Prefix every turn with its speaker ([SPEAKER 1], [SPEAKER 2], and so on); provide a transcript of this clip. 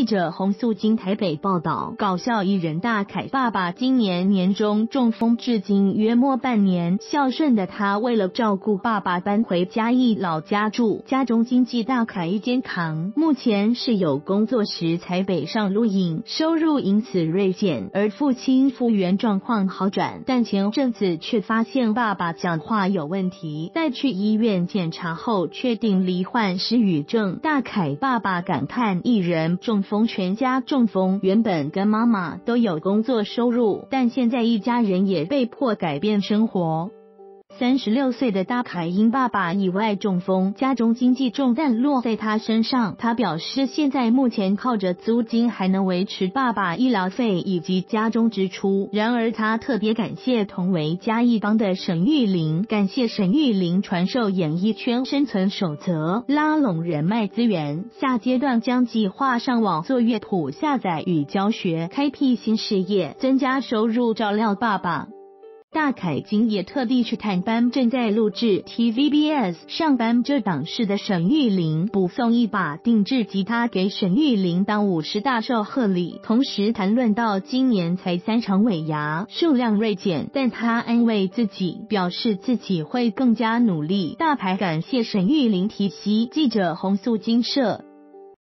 [SPEAKER 1] 记者洪素金台北报道，搞笑艺人大凯爸爸今年年中中风，至今约莫半年。孝顺的他为了照顾爸爸，搬回嘉义老家住，家中经济大凯一肩扛。目前是有工作时才北上录影，收入因此锐减。而父亲复原状况好转，但前阵子却发现爸爸讲话有问题，带去医院检查后，确定罹患失语症。大凯爸爸感叹艺人中。冯，全家中风。原本跟妈妈都有工作收入，但现在一家人也被迫改变生活。三十六岁的大凯因爸爸意外中风，家中经济重担落在他身上。他表示，现在目前靠着租金还能维持爸爸医疗费以及家中支出。然而，他特别感谢同为嘉义帮的沈玉玲，感谢沈玉玲传授演艺圈生存守则，拉拢人脉资源。下阶段将计划上网做乐谱下载与教学，开辟新事业，增加收入，照料爸爸。大凯今也特地去探班，正在录制 TVBS 上班这档事的沈玉玲，补送一把定制吉他给沈玉玲当五十大寿贺礼。同时谈论到今年才三场尾牙，数量锐减，但他安慰自己，表示自己会更加努力。大牌感谢沈玉玲提携记者洪素金社。